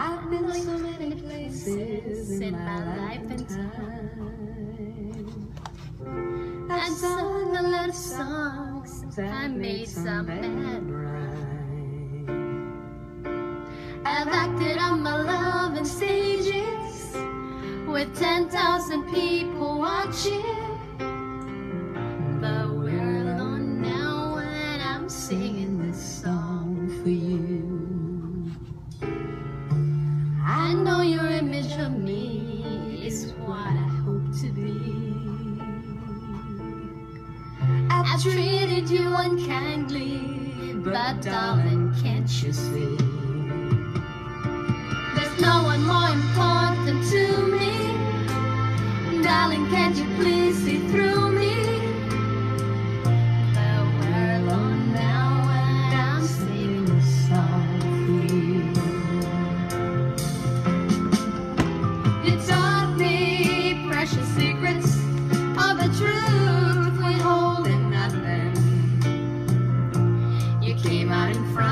I've been so many places in my life and time. I've sung a lot of songs, I made some bad rhyme. I've acted on my love in stages with 10,000 people watching. Image of me is what I hope to be. I've treated you unkindly, but darling, can't you see? There's no one more important to truth we hold in nothing. You came out in front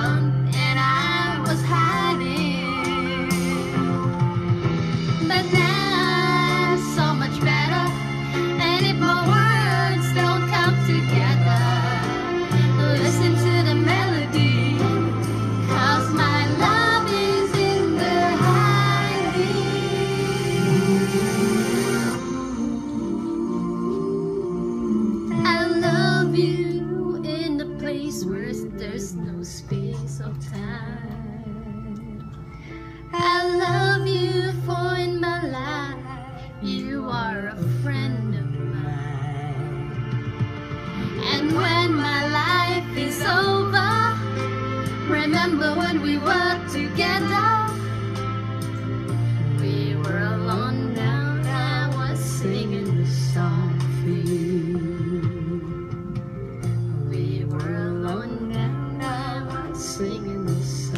space of time. I love you for in my life you are a friend of mine. And when my life is over, remember when we were together. so